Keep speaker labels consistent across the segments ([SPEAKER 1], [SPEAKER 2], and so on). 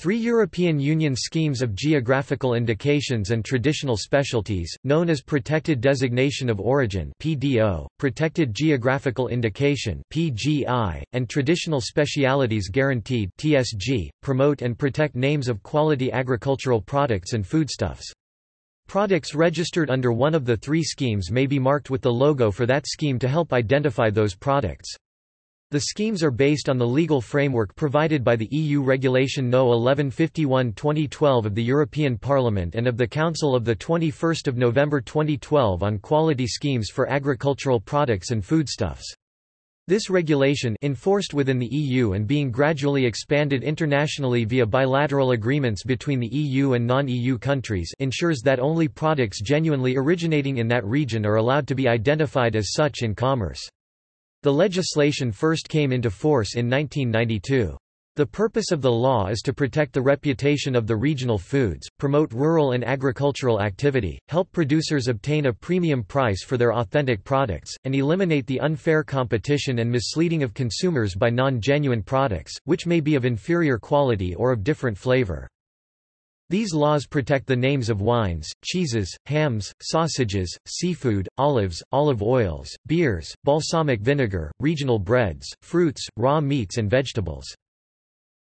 [SPEAKER 1] Three European Union schemes of geographical indications and traditional specialties, known as Protected Designation of Origin (PDO), Protected Geographical Indication (PGI), and Traditional Specialities Guaranteed (TSG), promote and protect names of quality agricultural products and foodstuffs. Products registered under one of the three schemes may be marked with the logo for that scheme to help identify those products. The schemes are based on the legal framework provided by the EU Regulation No 1151-2012 of the European Parliament and of the Council of 21 November 2012 on quality schemes for agricultural products and foodstuffs. This regulation enforced within the EU and being gradually expanded internationally via bilateral agreements between the EU and non-EU countries ensures that only products genuinely originating in that region are allowed to be identified as such in commerce. The legislation first came into force in 1992. The purpose of the law is to protect the reputation of the regional foods, promote rural and agricultural activity, help producers obtain a premium price for their authentic products, and eliminate the unfair competition and misleading of consumers by non-genuine products, which may be of inferior quality or of different flavor. These laws protect the names of wines, cheeses, hams, sausages, seafood, olives, olive oils, beers, balsamic vinegar, regional breads, fruits, raw meats and vegetables.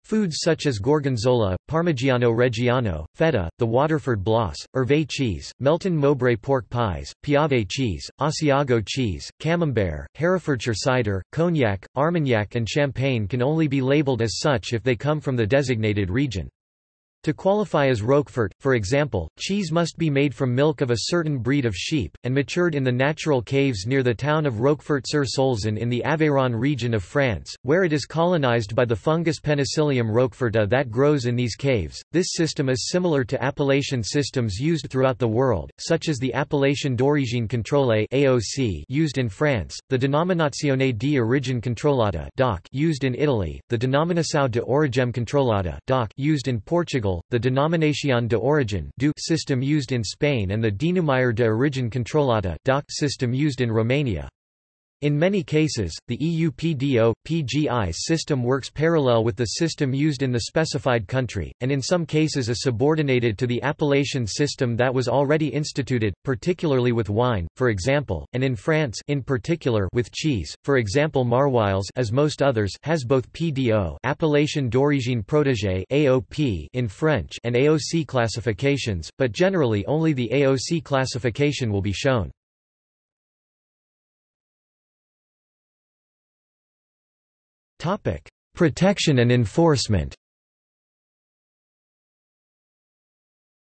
[SPEAKER 1] Foods such as Gorgonzola, Parmigiano Reggiano, Feta, the Waterford Bloss, Hervé cheese, Melton Mowbray pork pies, Piave cheese, Asiago cheese, Camembert, Herefordshire cider, Cognac, Armagnac and Champagne can only be labelled as such if they come from the designated region. To qualify as Roquefort, for example, cheese must be made from milk of a certain breed of sheep, and matured in the natural caves near the town of Roquefort-sur-Soulzon in the Aveyron region of France, where it is colonized by the fungus Penicillium roqueforti that grows in these caves. This system is similar to appellation systems used throughout the world, such as the Appellation d'origine contrôlée (AOC) used in France, the Denominazione di origine controllata (DOC) used in Italy, the Denominação de origem controlada (DOC) used in Portugal the Denominación de Origen system used in Spain and the Denumire de origine controlată system used in Romania. In many cases, the EU PDO, PGI system works parallel with the system used in the specified country, and in some cases is subordinated to the appellation system that was already instituted, particularly with wine, for example, and in France in particular with cheese, for example Maroilles as most others has both PDO appellation d'origine protégée AOP in French and AOC classifications, but generally only the AOC classification will be shown. Topic: Protection and enforcement.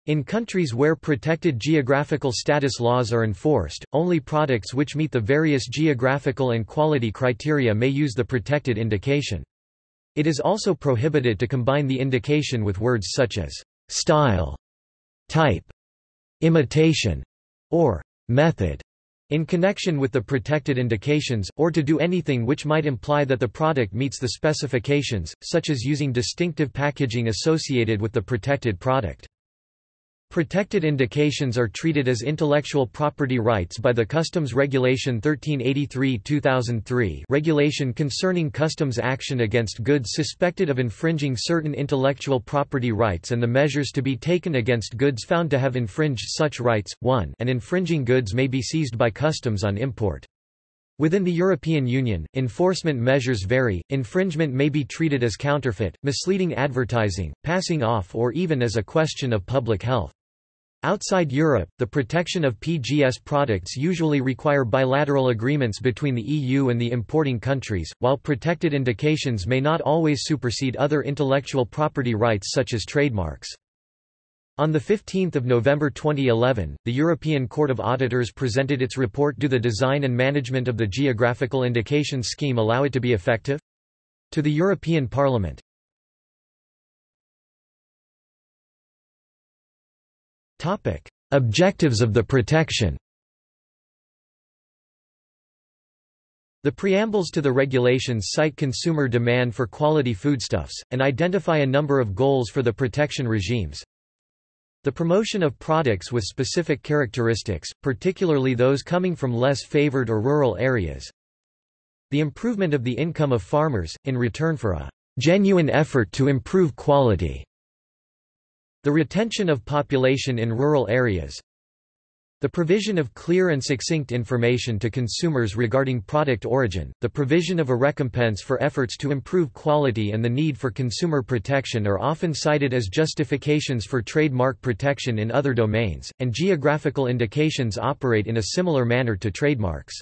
[SPEAKER 1] In countries where protected geographical status laws are enforced, only products which meet the various geographical and quality criteria may use the protected indication. It is also prohibited to combine the indication with words such as style, type, imitation, or method in connection with the protected indications, or to do anything which might imply that the product meets the specifications, such as using distinctive packaging associated with the protected product. Protected indications are treated as intellectual property rights by the Customs Regulation 1383-2003 regulation concerning customs action against goods suspected of infringing certain intellectual property rights and the measures to be taken against goods found to have infringed such rights. 1 and infringing goods may be seized by customs on import. Within the European Union, enforcement measures vary, infringement may be treated as counterfeit, misleading advertising, passing off or even as a question of public health. Outside Europe, the protection of PGS products usually require bilateral agreements between the EU and the importing countries, while protected indications may not always supersede other intellectual property rights such as trademarks. On 15 November 2011, the European Court of Auditors presented its report Do the design and management of the geographical indication scheme allow it to be effective? To the European Parliament. Objectives of the protection The preambles to the regulations cite consumer demand for quality foodstuffs, and identify a number of goals for the protection regimes. The promotion of products with specific characteristics, particularly those coming from less favored or rural areas. The improvement of the income of farmers, in return for a genuine effort to improve quality The retention of population in rural areas, the provision of clear and succinct information to consumers regarding product origin, the provision of a recompense for efforts to improve quality and the need for consumer protection are often cited as justifications for trademark protection in other domains, and geographical indications operate in a similar manner to trademarks.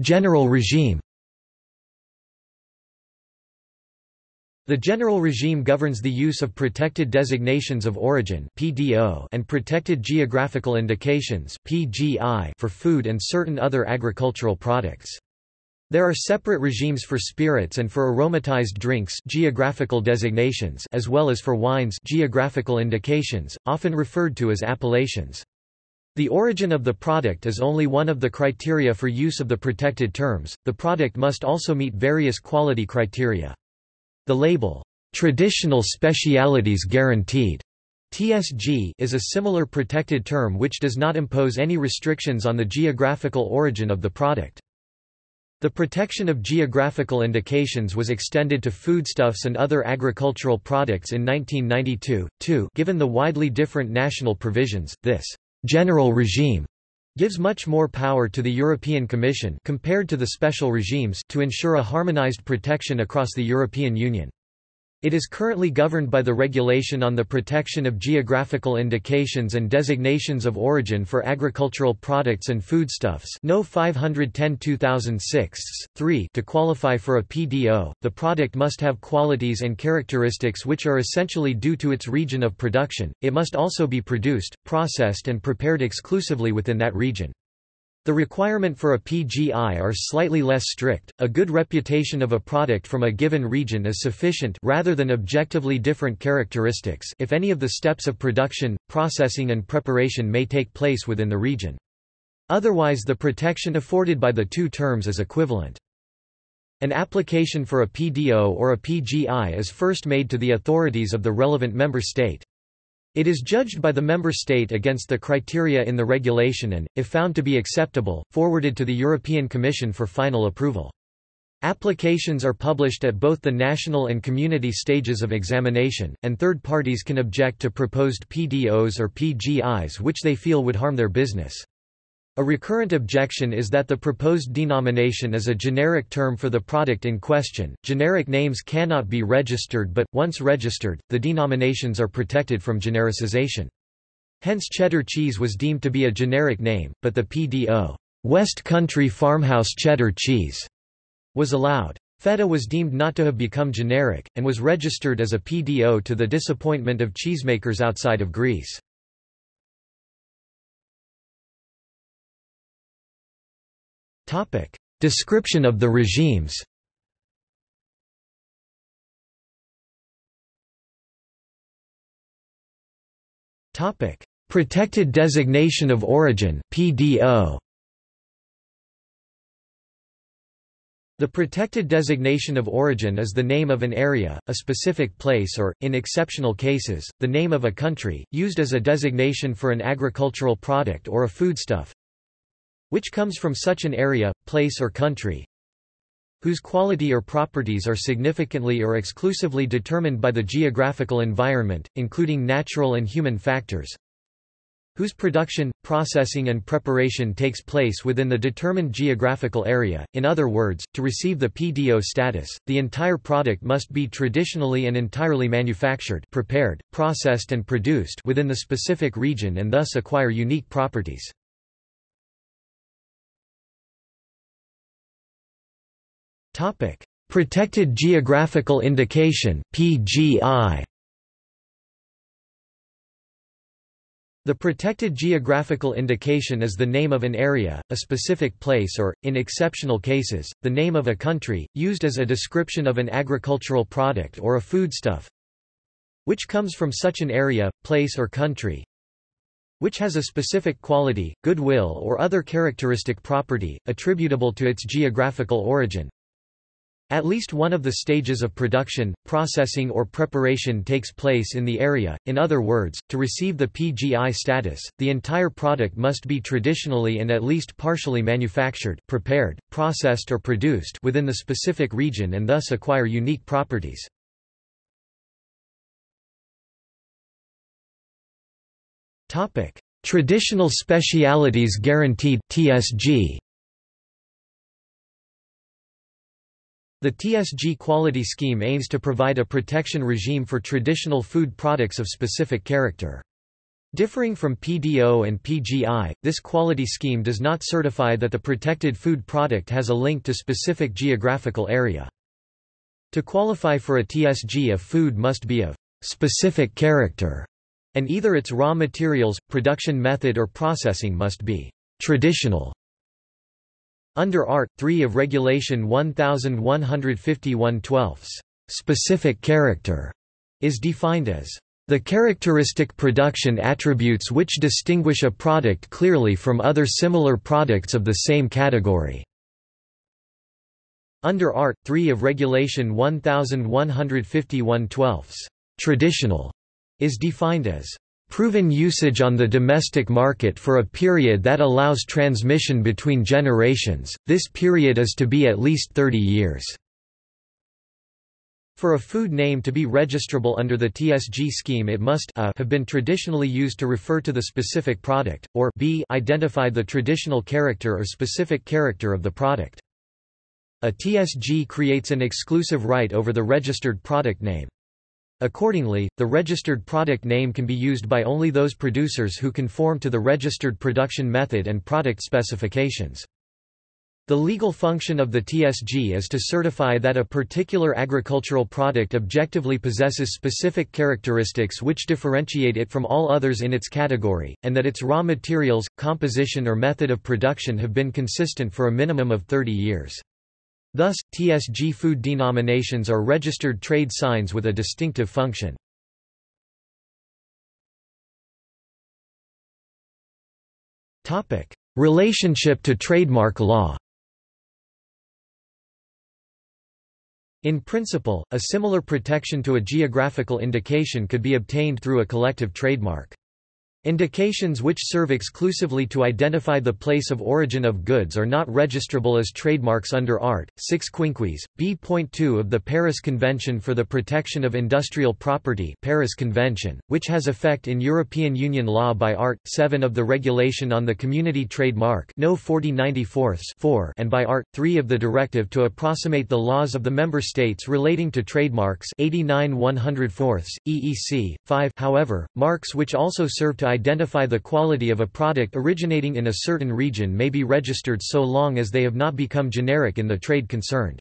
[SPEAKER 1] General regime The general regime governs the use of protected designations of origin (PDO) and protected geographical indications (PGI) for food and certain other agricultural products. There are separate regimes for spirits and for aromatized drinks geographical designations as well as for wines geographical indications, often referred to as appellations. The origin of the product is only one of the criteria for use of the protected terms, the product must also meet various quality criteria. The label, "'Traditional Specialities Guaranteed' TSG is a similar protected term which does not impose any restrictions on the geographical origin of the product. The protection of geographical indications was extended to foodstuffs and other agricultural products in 1992, too given the widely different national provisions, this «general regime» gives much more power to the European Commission compared to the special regimes to ensure a harmonized protection across the European Union. It is currently governed by the Regulation on the Protection of Geographical Indications and Designations of Origin for Agricultural Products and Foodstuffs. No 510-2006, 3 To qualify for a PDO, the product must have qualities and characteristics which are essentially due to its region of production, it must also be produced, processed and prepared exclusively within that region. The requirement for a PGI are slightly less strict. A good reputation of a product from a given region is sufficient rather than objectively different characteristics if any of the steps of production, processing and preparation may take place within the region. Otherwise the protection afforded by the two terms is equivalent. An application for a PDO or a PGI is first made to the authorities of the relevant member state. It is judged by the member state against the criteria in the regulation and, if found to be acceptable, forwarded to the European Commission for final approval. Applications are published at both the national and community stages of examination, and third parties can object to proposed PDOs or PGIs which they feel would harm their business. A recurrent objection is that the proposed denomination is a generic term for the product in question. Generic names cannot be registered but, once registered, the denominations are protected from genericization. Hence cheddar cheese was deemed to be a generic name, but the PDO West Country Farmhouse Cheddar Cheese was allowed. Feta was deemed not to have become generic, and was registered as a PDO to the disappointment of cheesemakers outside of Greece.
[SPEAKER 2] Topic: Description of the regimes.
[SPEAKER 1] Topic: Protected designation of origin (PDO). The protected designation of origin is the name of an area, a specific place or, in exceptional cases, the name of a country, used as a designation for an agricultural product or a foodstuff, which comes from such an area, place or country whose quality or properties are significantly or exclusively determined by the geographical environment, including natural and human factors, whose production, processing and preparation takes place within the determined geographical area. In other words, to receive the PDO status, the entire product must be traditionally and entirely manufactured, prepared, processed and produced within the specific region and thus acquire unique properties. Topic: Protected Geographical Indication (PGI). The protected geographical indication is the name of an area, a specific place or, in exceptional cases, the name of a country, used as a description of an agricultural product or a foodstuff which comes from such an area, place or country which has a specific quality, goodwill or other characteristic property, attributable to its geographical origin At least one of the stages of production, processing or preparation takes place in the area, in other words, to receive the PGI status, the entire product must be traditionally and at least partially manufactured prepared, processed or produced within the specific region and thus acquire unique properties. Traditional Specialities Guaranteed TSG The TSG quality scheme aims to provide a protection regime for traditional food products of specific character. Differing from PDO and PGI, this quality scheme does not certify that the protected food product has a link to specific geographical area. To qualify for a TSG a food must be of specific character, and either its raw materials, production method or processing must be traditional. Under Art. 3 of Regulation 1151 12 specific character is defined as the characteristic production attributes which distinguish a product clearly from other similar products of the same category. Under Art. 3 of Regulation 1151 12 traditional is defined as proven usage on the domestic market for a period that allows transmission between generations, this period is to be at least 30 years. For a food name to be registrable under the TSG scheme it must a have been traditionally used to refer to the specific product, or b identify the traditional character or specific character of the product. A TSG creates an exclusive right over the registered product name. Accordingly, the registered product name can be used by only those producers who conform to the registered production method and product specifications. The legal function of the TSG is to certify that a particular agricultural product objectively possesses specific characteristics which differentiate it from all others in its category, and that its raw materials, composition or method of production have been consistent for a minimum of 30 years. Thus, TSG food denominations are registered trade signs with a distinctive function. Relationship to trademark law In principle, a similar protection to a geographical indication could be obtained through a collective trademark. Indications which serve exclusively to identify the place of origin of goods are not registrable as trademarks under Art. 6 Quinquies, B.2 of the Paris Convention for the Protection of Industrial Property Paris Convention, which has effect in European Union law by Art. 7 of the Regulation on the Community Trademark no 4094 and by Art. 3 of the Directive to approximate the laws of the Member States relating to trademarks 89 104 EEC. 5 However, marks which also serve to identify the quality of a product originating in a certain region may be registered so long as they have not become generic in the trade concerned.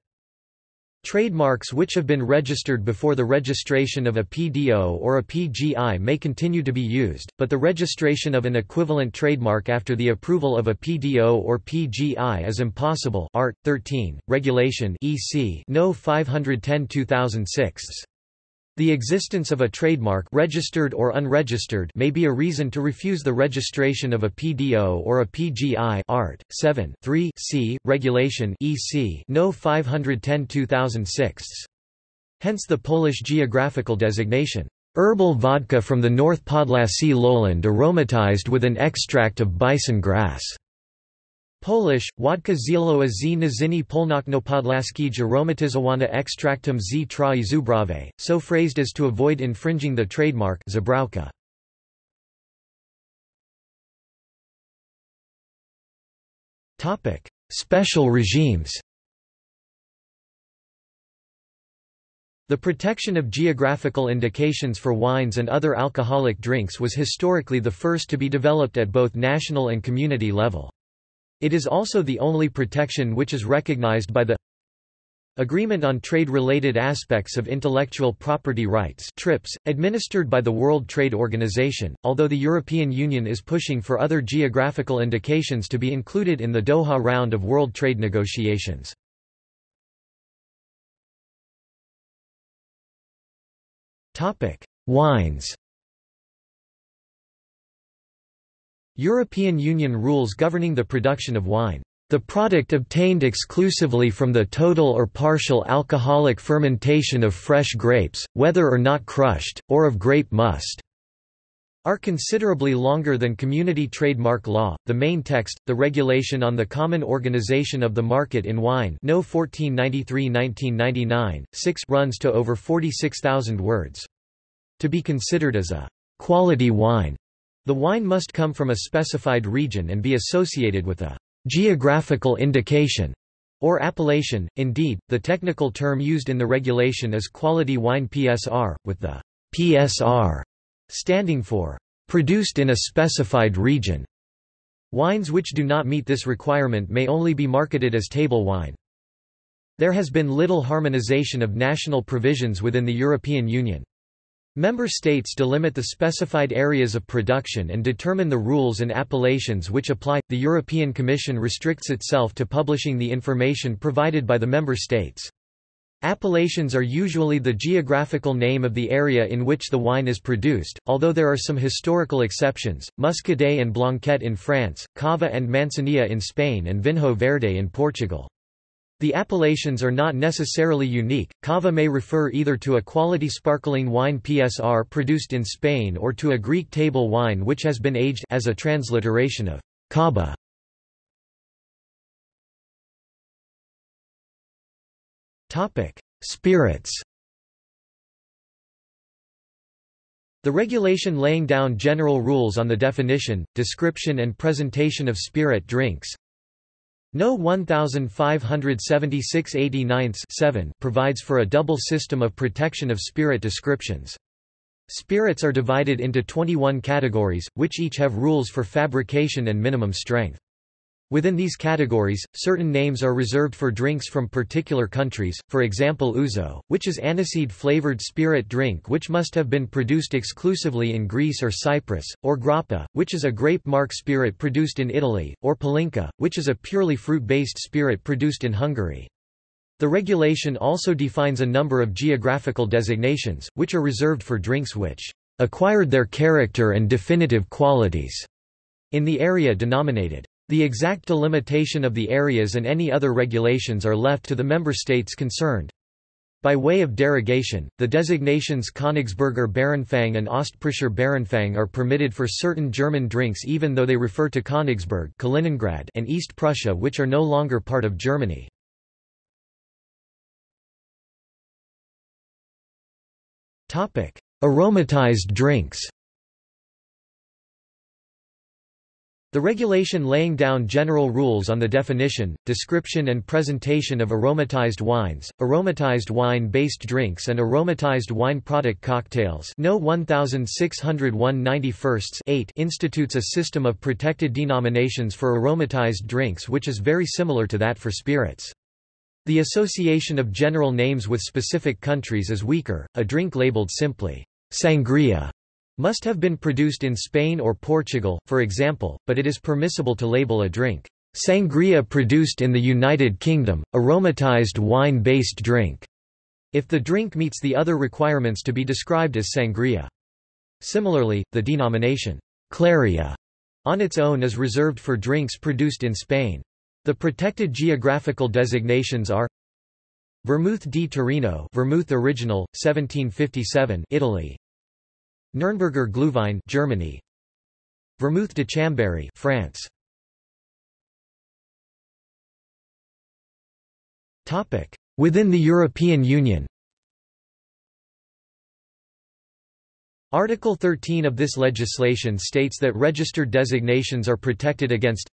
[SPEAKER 1] Trademarks which have been registered before the registration of a PDO or a PGI may continue to be used, but the registration of an equivalent trademark after the approval of a PDO or PGI is impossible Art. 13, Regulation EC No 510 2006. The existence of a trademark registered or unregistered may be a reason to refuse the registration of a PDO or a PGI Art. 7 3 C, Regulation EC No 510-2006. Hence the Polish geographical designation, "...herbal vodka from the North Podlasie lowland aromatized with an extract of bison grass." Polish, Wadka zielowa z nazyni polnoknopodlaskij aromatyzowana extractum z trai zubrawe, so phrased as to avoid infringing the trademark Żubrówka. Special regimes The protection of geographical indications for wines and other alcoholic drinks was historically the first to be developed at both national and community level. It is also the only protection which is recognized by the Agreement on Trade-Related Aspects of Intellectual Property Rights TRIPS, administered by the World Trade Organization, although the European Union is pushing for other geographical indications to be included in the Doha round of world trade negotiations. Wines European Union rules governing the production of wine. The product obtained exclusively from the total or partial alcoholic fermentation of fresh grapes, whether or not crushed, or of grape must are considerably longer than community trademark law. The main text, the Regulation on the Common Organization of the Market in Wine, No 1493-1999, 6 runs to over 46,000 words. To be considered as a quality wine, the wine must come from a specified region and be associated with a geographical indication or appellation. Indeed, the technical term used in the regulation is quality wine PSR, with the PSR standing for produced in a specified region. Wines which do not meet this requirement may only be marketed as table wine. There has been little harmonization of national provisions within the European Union. Member states delimit the specified areas of production and determine the rules and appellations which apply. The European Commission restricts itself to publishing the information provided by the member states. Appellations are usually the geographical name of the area in which the wine is produced, although there are some historical exceptions, Muscadet and Blanquette in France, Cava and Manzanilla in Spain and Vinho Verde in Portugal. The appellations are not necessarily unique. Cava may refer either to a quality sparkling wine PSR produced in Spain or to a Greek table wine which has been aged as a transliteration of Kaba. Topic: Spirits. The regulation laying down general rules on the definition, description and presentation of spirit drinks no 1576 7 provides for a double system of protection of spirit descriptions. Spirits are divided into 21 categories, which each have rules for fabrication and minimum strength. Within these categories, certain names are reserved for drinks from particular countries, for example ouzo, which is aniseed-flavored spirit drink which must have been produced exclusively in Greece or Cyprus, or grappa, which is a grape-mark spirit produced in Italy, or palinka, which is a purely fruit-based spirit produced in Hungary. The regulation also defines a number of geographical designations, which are reserved for drinks which acquired their character and definitive qualities in the area denominated the exact delimitation of the areas and any other regulations are left to the member states concerned. By way of derogation, the designations Königsberger Bärenfang and Ostpreußischer Bärenfang are permitted for certain German drinks even though they refer to Königsberg Kaliningrad and East Prussia which are no longer part of Germany. Aromatized drinks The regulation laying down general rules on the definition, description and presentation of aromatized wines, aromatized wine-based drinks and aromatized wine product cocktails No 1601 8 institutes a system of protected denominations for aromatized drinks which is very similar to that for spirits. The association of general names with specific countries is weaker, a drink labeled simply, sangria must have been produced in Spain or Portugal, for example, but it is permissible to label a drink, "'sangria produced in the United Kingdom, aromatized wine-based drink' if the drink meets the other requirements to be described as sangria. Similarly, the denomination, Clarea, on its own is reserved for drinks produced in Spain. The protected geographical designations are Vermouth di Torino Vermouth original, 1757 Italy Nürnberger Glühwein Germany. Vermouth de Chambéry France. Topic. Within the European Union. Article 13 of this legislation states that registered designations are protected against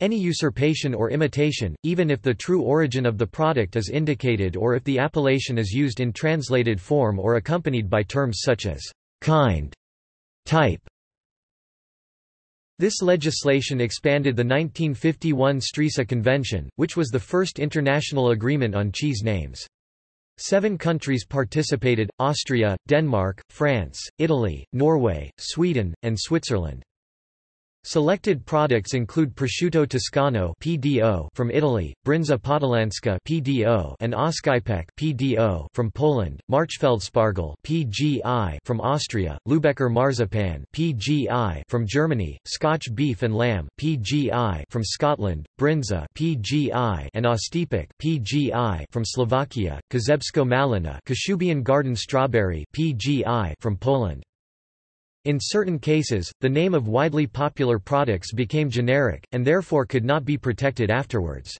[SPEAKER 1] any usurpation or imitation, even if the true origin of the product is indicated or if the appellation is used in translated form or accompanied by terms such as kind, type. This legislation expanded the 1951 Stresa Convention, which was the first international agreement on cheese names. Seven countries participated, Austria, Denmark, France, Italy, Norway, Sweden, and Switzerland. Selected products include prosciutto toscano (PDO) from Italy, bryndza Podhalańska (PDO) and Oscypek (PDO) from Poland, Marchfeldspargel (PGI) from Austria, Lübecker marzipan (PGI) from Germany, Scotch beef and lamb (PGI) from Scotland, bryndza (PGI) and Oštiepok (PGI) from Slovakia, Kaszebsko malina Kashubian garden strawberry (PGI) from Poland. In certain cases, the name of widely popular products became generic, and therefore could not be protected afterwards.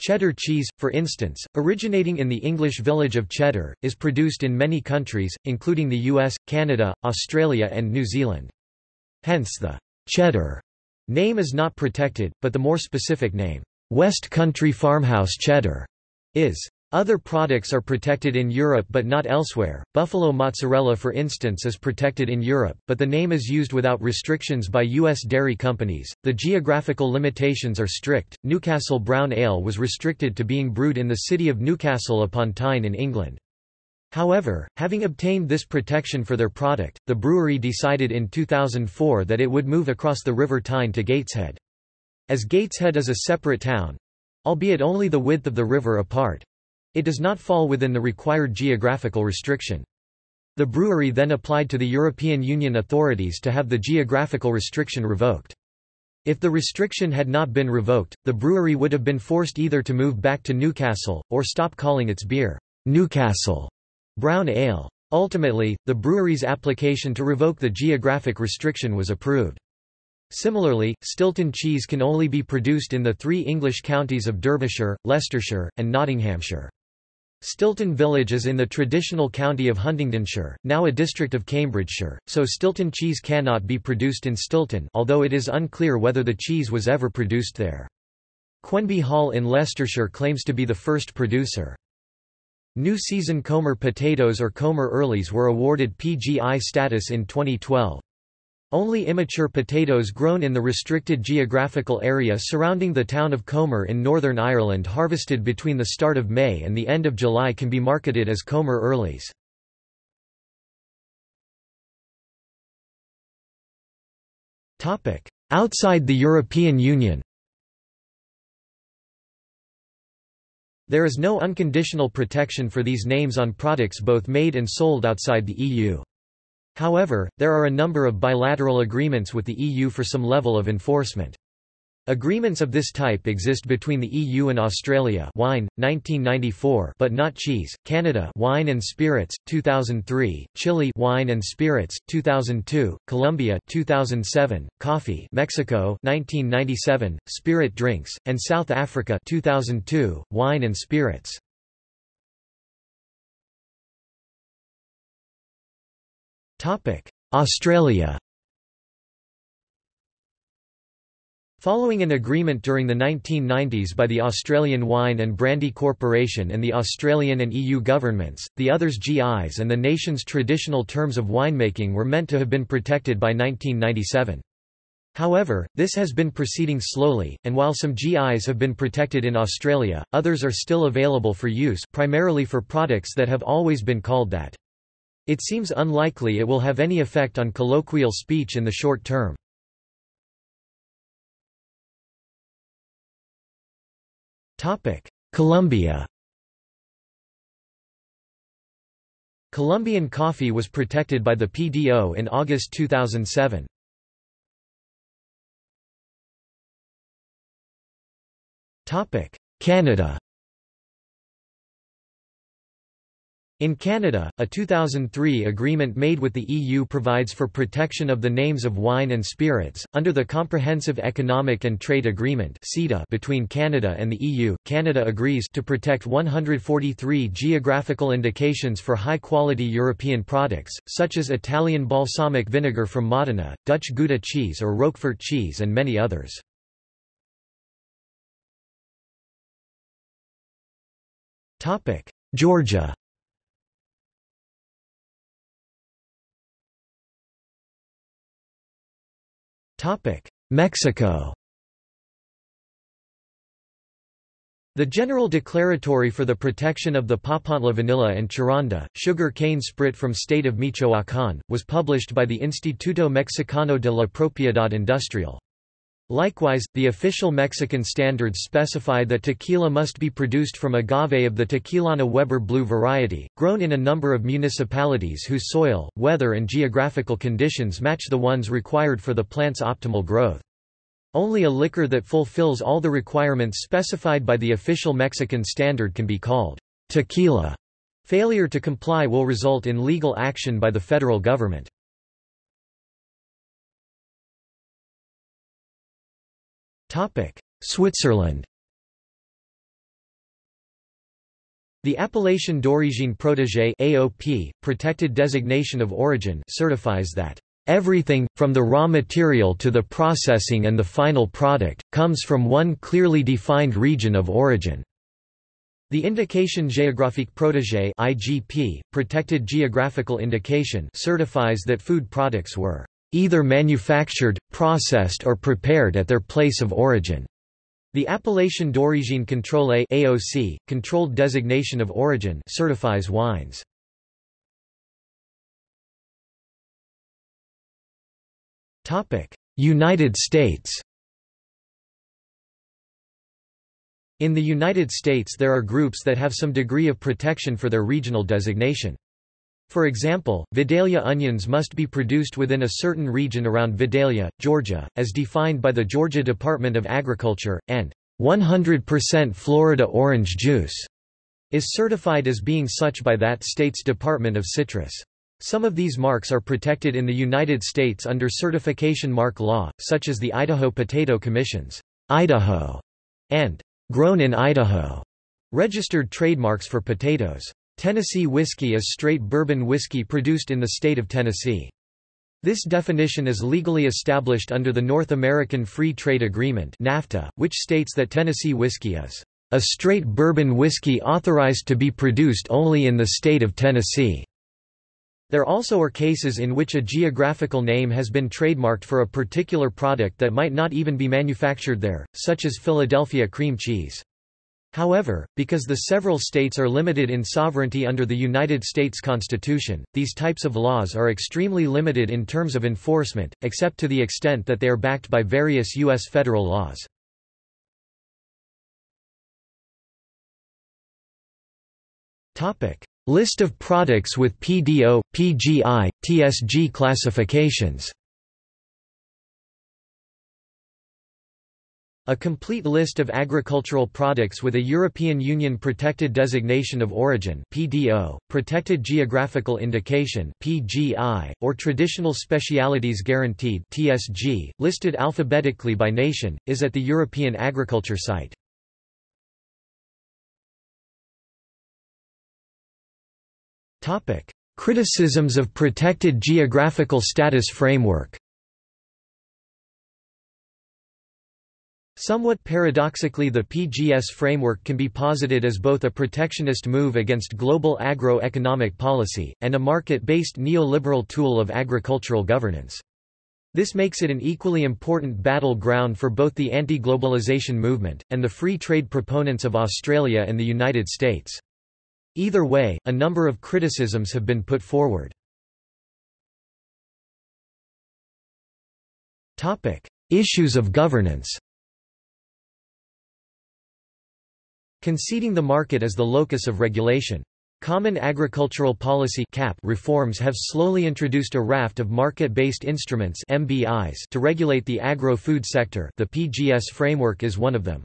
[SPEAKER 1] Cheddar cheese, for instance, originating in the English village of Cheddar, is produced in many countries, including the US, Canada, Australia and New Zealand. Hence the cheddar name is not protected, but the more specific name, West Country Farmhouse Cheddar, is. Other products are protected in Europe but not elsewhere. Buffalo mozzarella, for instance, is protected in Europe, but the name is used without restrictions by U.S. dairy companies. The geographical limitations are strict. Newcastle Brown Ale was restricted to being brewed in the city of Newcastle upon Tyne in England. However, having obtained this protection for their product, the brewery decided in 2004 that it would move across the River Tyne to Gateshead. As Gateshead is a separate town albeit only the width of the river apart it does not fall within the required geographical restriction. The brewery then applied to the European Union authorities to have the geographical restriction revoked. If the restriction had not been revoked, the brewery would have been forced either to move back to Newcastle, or stop calling its beer, Newcastle Brown Ale. Ultimately, the brewery's application to revoke the geographic restriction was approved. Similarly, Stilton cheese can only be produced in the three English counties of Derbyshire, Leicestershire, and Nottinghamshire. Stilton Village is in the traditional county of Huntingdonshire, now a district of Cambridgeshire, so Stilton cheese cannot be produced in Stilton although it is unclear whether the cheese was ever produced there. Quenby Hall in Leicestershire claims to be the first producer. New season Comber potatoes or Comber Earlies were awarded PGI status in 2012. Only immature potatoes grown in the restricted geographical area surrounding the town of Comber in Northern Ireland harvested between the start of May and the end of July can be marketed as Comber Earlies. Outside the European Union There is no unconditional protection for these names on products both made and sold outside the EU. However, there are a number of bilateral agreements with the EU for some level of enforcement. Agreements of this type exist between the EU and Australia wine, 1994 but not cheese, Canada wine and spirits, 2003, Chile wine and spirits, 2002, Colombia 2007, coffee Mexico 1997, spirit drinks, and South Africa 2002, wine and spirits. Australia Following an agreement during the 1990s by the Australian Wine and Brandy Corporation and the Australian and EU governments, the others GIs and the nation's traditional terms of winemaking were meant to have been protected by 1997. However, this has been proceeding slowly, and while some GIs have been protected in Australia, others are still available for use primarily for products that have always been called that. It seems unlikely it will have any effect on colloquial speech in the short term. Colombia Colombian coffee was protected by the PDO in August 2007. Canada In Canada, a 2003 agreement made with the EU provides for protection of the names of wine and spirits. Under the Comprehensive Economic and Trade Agreement between Canada and the EU, Canada agrees to protect 143 geographical indications for high-quality European products, such as Italian balsamic vinegar from Modena, Dutch Gouda cheese or Roquefort cheese and many others. Georgia Mexico The General Declaratory for the Protection of the Papantla vanilla and Charanda, sugar cane sprit from state of Michoacán, was published by the Instituto Mexicano de la Propiedad Industrial. Likewise, the official Mexican standards specify that tequila must be produced from agave of the Tequilana Weber Blue variety, grown in a number of municipalities whose soil, weather and geographical conditions match the ones required for the plant's optimal growth. Only a liquor that fulfills all the requirements specified by the official Mexican standard can be called tequila. Failure to comply will result in legal action by the federal government. Switzerland The appellation d'origine protégée AOP, protected designation of origin certifies that Everything, from the raw material to the processing and the final product, comes from one clearly defined region of origin. The Indication Géographique Protégée (IGP), protected geographical indication, certifies that food products were either manufactured, processed or prepared at their place of origin. The Appellation d'origine contrôlée (AOC), controlled designation of origin, certifies wines. Topic: United States. In the United States there are groups that have some degree of protection for their regional designation. For example, Vidalia onions must be produced within a certain region around Vidalia, Georgia, as defined by the Georgia Department of Agriculture, and 100% Florida orange juice is certified as being such by that state's Department of Citrus. Some of these marks are protected in the United States under certification mark law, such as the Idaho Potato Commission's Idaho and Grown in Idaho registered trademarks for potatoes. Tennessee whiskey is straight bourbon whiskey produced in the state of Tennessee. This definition is legally established under the North American Free Trade Agreement NAFTA, which states that Tennessee whiskey is a straight bourbon whiskey authorized to be produced only in the state of Tennessee. There also are cases in which a geographical name has been trademarked for a particular product that might not even be manufactured there, such as Philadelphia cream cheese. However, because the several states are limited in sovereignty under the United States Constitution, these types of laws are extremely limited in terms of enforcement, except to the extent that they are backed by various U.S. federal laws. List of products with PDO, PGI, TSG classifications A complete list of agricultural products with a European Union Protected Designation of Origin (PDO), Protected Geographical Indication (PGI), or Traditional Specialities Guaranteed (TSG), listed alphabetically by nation, is at the European Agriculture site. Topic: Criticisms of Protected Geographical Status Framework. Somewhat paradoxically the PGS framework can be posited as both a protectionist move against global agro-economic policy, and a market-based neoliberal tool of agricultural governance. This makes it an equally important battleground for both the anti-globalization movement, and the free trade proponents of Australia and the United States. Either way, a number of criticisms have been put forward. Issues of governance Conceding the market as the locus of regulation. Common Agricultural Policy (CAP) reforms have slowly introduced a raft of market-based instruments (MBIs) to regulate the agro-food sector the PGS framework is one of them.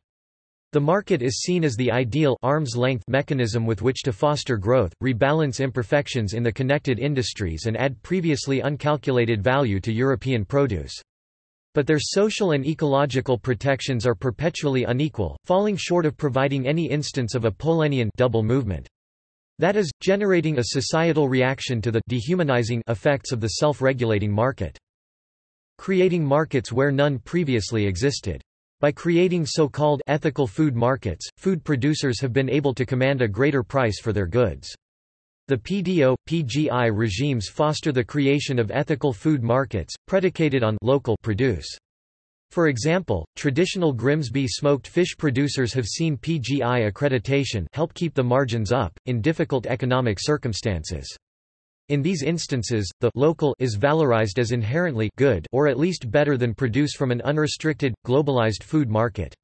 [SPEAKER 1] The market is seen as the ideal arm's length mechanism with which to foster growth, rebalance imperfections in the connected industries and add previously uncalculated value to European produce. But their social and ecological protections are perpetually unequal, falling short of providing any instance of a Polanyian double movement. That is, generating a societal reaction to the dehumanizing effects of the self-regulating market. Creating markets where none previously existed. By creating so-called ethical food markets, food producers have been able to command a greater price for their goods. The PDO, PGI regimes foster the creation of ethical food markets, predicated on local produce. For example, traditional Grimsby smoked fish producers have seen PGI accreditation help keep the margins up, in difficult economic circumstances. In these instances, the local is valorized as inherently good or at least better than produce from an unrestricted, globalized food market.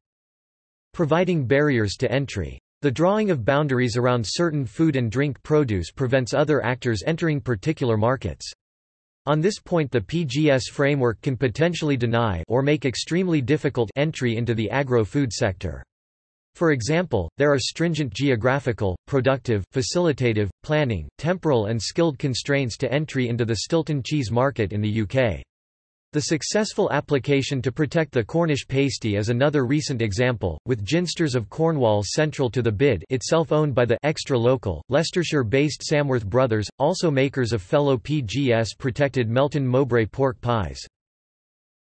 [SPEAKER 1] Providing barriers to entry. The drawing of boundaries around certain food and drink produce prevents other actors entering particular markets. On this point the PGS framework can potentially deny or make extremely difficult entry into the agro-food sector. For example, there are stringent geographical, productive, facilitative, planning, temporal and skilled constraints to entry into the Stilton cheese market in the UK. The successful application to protect the Cornish pasty is another recent example, with Ginsters of Cornwall central to the bid itself owned by the extra-local, Leicestershire-based Samworth Brothers, also makers of fellow PGS-protected Melton Mowbray pork pies.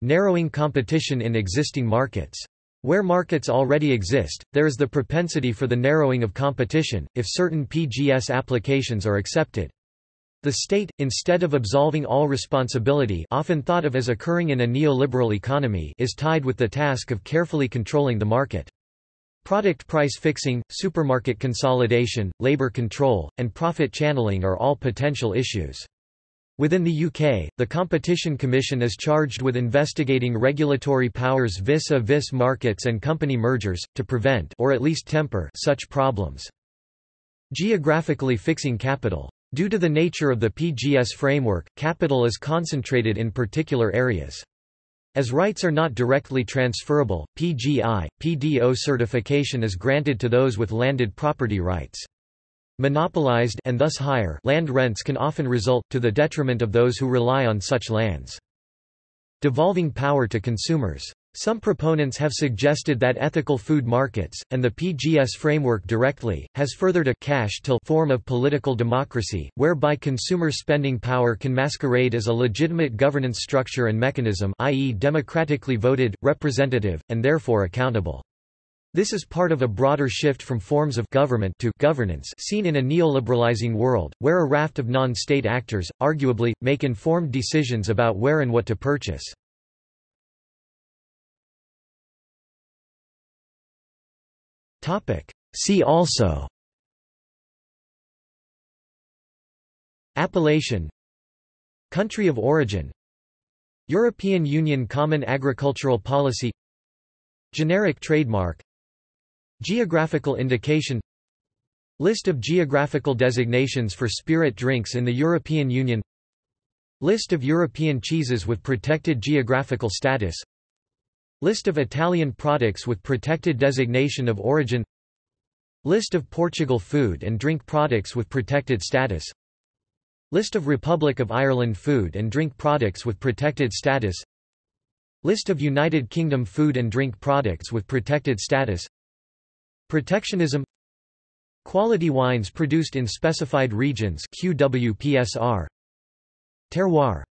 [SPEAKER 1] Narrowing competition in existing markets. Where markets already exist, there is the propensity for the narrowing of competition, if certain PGS applications are accepted. The state, instead of absolving all responsibility often thought of as occurring in a neoliberal economy is tied with the task of carefully controlling the market. Product price fixing, supermarket consolidation, labor control, and profit channeling are all potential issues. Within the UK, the Competition Commission is charged with investigating regulatory powers vis-a-vis -vis markets and company mergers, to prevent or at least temper such problems. Geographically fixing capital. Due to the nature of the PGS framework, capital is concentrated in particular areas. As rights are not directly transferable, PGI, PDO certification is granted to those with landed property rights. Monopolized and thus higher land rents can often result, to the detriment of those who rely on such lands. Devolving power to consumers. Some proponents have suggested that ethical food markets, and the PGS framework directly, has furthered a cash till form of political democracy, whereby consumer spending power can masquerade as a legitimate governance structure and mechanism i.e. democratically voted, representative, and therefore accountable. This is part of a broader shift from forms of government to governance seen in a neoliberalizing world, where a raft of non-state actors, arguably, make informed decisions about where and what to purchase.
[SPEAKER 2] Topic. See also.
[SPEAKER 1] Appellation. Country of origin. European Union Common Agricultural Policy. Generic trademark. Geographical indication. List of geographical designations for spirit drinks in the European Union. List of European cheeses with protected geographical status List of Italian products with protected designation of origin. List of Portugal food and drink products with protected status. List of Republic of Ireland food and drink products with protected status. List of United Kingdom food and drink products with protected status. Protectionism. Quality wines produced in specified regions QWPSR Terroir